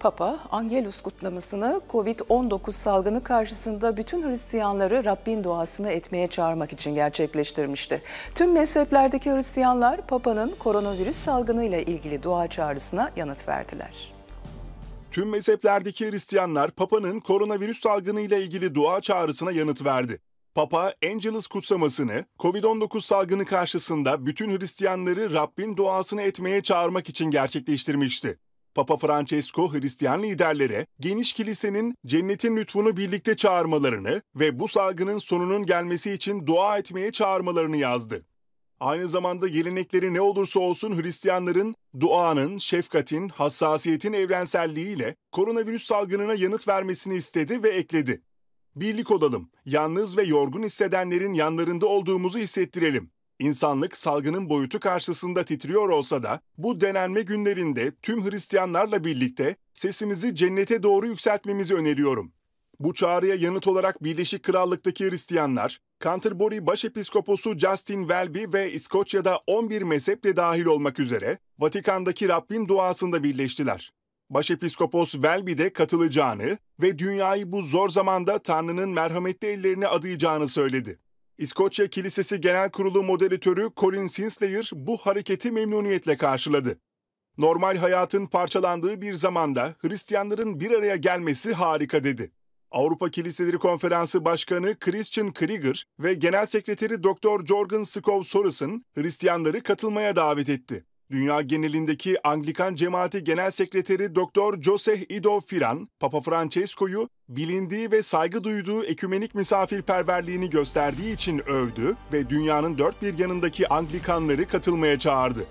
Papa, Angelus kutlamasını Covid-19 salgını karşısında bütün Hristiyanları Rabbin duasını etmeye çağırmak için gerçekleştirmişti. Tüm mezheplerdeki Hristiyanlar Papa'nın koronavirüs salgınıyla ilgili dua çağrısına yanıt verdiler. Tüm mezheplerdeki Hristiyanlar Papa'nın koronavirüs salgınıyla ilgili dua çağrısına yanıt verdi. Papa, Angelus kutsamasını Covid-19 salgını karşısında bütün Hristiyanları Rabbin duasını etmeye çağırmak için gerçekleştirmişti. Papa Francesco Hristiyan liderlere geniş kilisenin cennetin lütfunu birlikte çağırmalarını ve bu salgının sonunun gelmesi için dua etmeye çağırmalarını yazdı. Aynı zamanda gelenekleri ne olursa olsun Hristiyanların duanın, şefkatin, hassasiyetin evrenselliğiyle koronavirüs salgınına yanıt vermesini istedi ve ekledi. Birlik olalım, yalnız ve yorgun hissedenlerin yanlarında olduğumuzu hissettirelim. İnsanlık salgının boyutu karşısında titriyor olsa da bu denenme günlerinde tüm Hristiyanlarla birlikte sesimizi cennete doğru yükseltmemizi öneriyorum. Bu çağrıya yanıt olarak Birleşik Krallık'taki Hristiyanlar, Canterbury Başepiskoposu Justin Welby ve İskoçya'da 11 mezhep de dahil olmak üzere Vatikan'daki Rabbin duasında birleştiler. Başepiskopos Welby de katılacağını ve dünyayı bu zor zamanda Tanrı'nın merhametli ellerine adayacağını söyledi. İskoçya Kilisesi Genel Kurulu moderatörü Colin Sinclair bu hareketi memnuniyetle karşıladı. Normal hayatın parçalandığı bir zamanda Hristiyanların bir araya gelmesi harika dedi. Avrupa Kiliseleri Konferansı Başkanı Christian Krieger ve Genel Sekreteri Dr. Jorgen Skov Sorensen Hristiyanları katılmaya davet etti. Dünya genelindeki Anglikan Cemaati Genel Sekreteri Dr. Joseph Ido Firan, Papa Francesco'yu bilindiği ve saygı duyduğu ekümenik misafirperverliğini gösterdiği için övdü ve dünyanın dört bir yanındaki Anglikanları katılmaya çağırdı.